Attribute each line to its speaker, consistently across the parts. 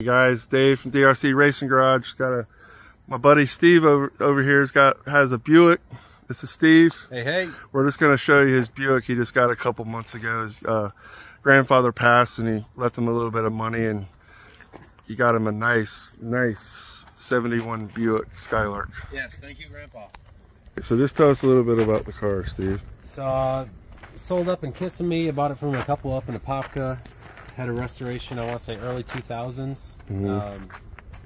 Speaker 1: Hey guys, Dave from DRC Racing Garage. Got a my buddy Steve over over here's got has a Buick. This is Steve.
Speaker 2: Hey, hey.
Speaker 1: We're just gonna show you his Buick. He just got a couple months ago. His uh, grandfather passed, and he left him a little bit of money, and he got him a nice, nice '71 Buick Skylark.
Speaker 2: Yes, thank you, Grandpa.
Speaker 1: So just tell us a little bit about the car, Steve.
Speaker 2: So, uh, sold up in Kissimmee. I bought it from a couple up in Apopka. Had a restoration, I want to say early 2000s.
Speaker 1: Mhm.
Speaker 2: Um,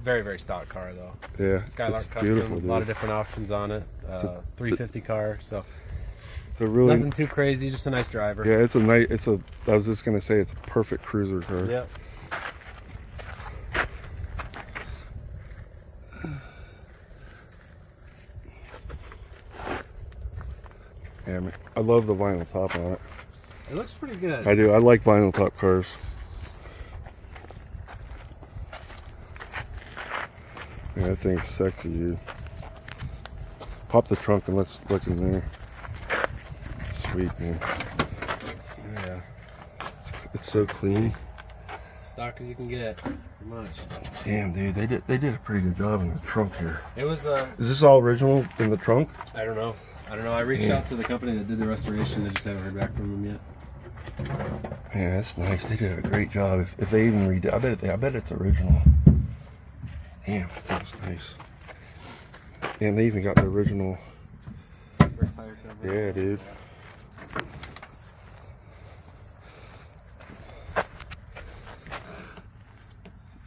Speaker 2: very, very stock car, though.
Speaker 1: Yeah,
Speaker 2: Skylark custom, a lot of different options on it. Uh, 350 car, so
Speaker 1: It's a really
Speaker 2: nothing too crazy, just a nice driver.
Speaker 1: yeah. It's a nice. It's a. I was just gonna say it's a perfect cruiser car.
Speaker 2: Yep.
Speaker 1: Yeah, I love the vinyl top on it.
Speaker 2: It looks pretty good.
Speaker 1: I do. I like vinyl top cars. Yeah, that thing's sexy, dude. Pop the trunk and let's look in there. Sweet, man.
Speaker 2: Yeah.
Speaker 1: It's, it's so clean.
Speaker 2: Stock as you can get, pretty much.
Speaker 1: Damn, dude, they did they did a pretty good job in the trunk here.
Speaker 2: It was, uh,
Speaker 1: Is this all original in the trunk?
Speaker 2: I don't know. I don't know. I reached
Speaker 1: Yeah.
Speaker 2: out to the company that did the restoration. They just haven't heard back from them yet.
Speaker 1: Yeah, that's nice. They did a great job. If, if they even redid, I bet it I bet it's original. Damn, that was nice. Damn, they even got the original.
Speaker 2: Spare tire cover.
Speaker 1: Yeah, dude.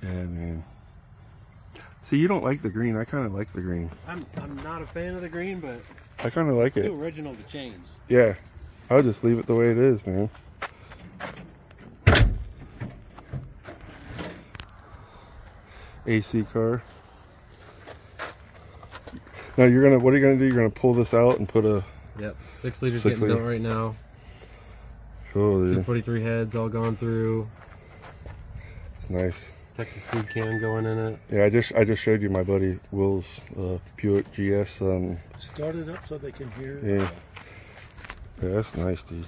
Speaker 1: Yeah, man. See, you don't like the green. I kind of like the green.
Speaker 2: I'm, I'm not a fan of the green, but
Speaker 1: I kind of like
Speaker 2: it's
Speaker 1: it.
Speaker 2: too original to change.
Speaker 1: Yeah, I'll just leave it the way it is, man. AC car. Now you're gonna, what are you gonna do? You're gonna pull this out and put a,
Speaker 2: Yep, six liters
Speaker 1: Six
Speaker 2: getting
Speaker 1: liter.
Speaker 2: built right now.
Speaker 1: dude,
Speaker 2: 243 heads all gone through.
Speaker 1: it's nice.
Speaker 2: Texas speed cam going in it.
Speaker 1: Yeah, I just, I just showed you my buddy Will's uh, Buick GS. Um,
Speaker 3: Start it up so they can hear.
Speaker 1: yeah, yeah, that's nice, dude.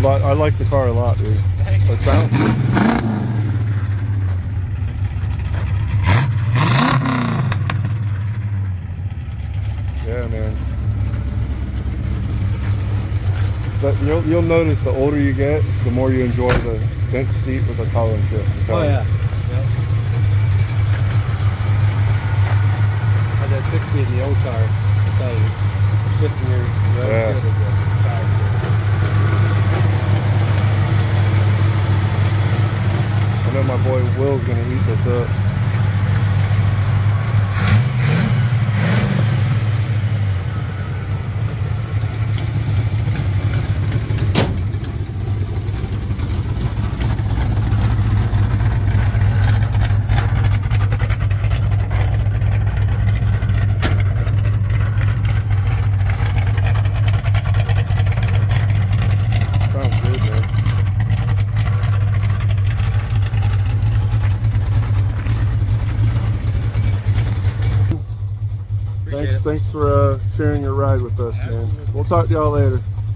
Speaker 1: I like I like the car a lot, dude. It sounds Yeah, man. But you'll you'll notice the older you get, the more you enjoy the bench seat with the collar shift.
Speaker 2: Oh yeah. Yep. Had that six speed in the old car. I tell you, shifting your other
Speaker 1: Yeah.
Speaker 2: foot is a fire.
Speaker 1: I know my boy Will's gonna eat this up. Sounds good, man. Thanks, thanks for uh, sharing your ride with us, man. We'll talk to y'all later.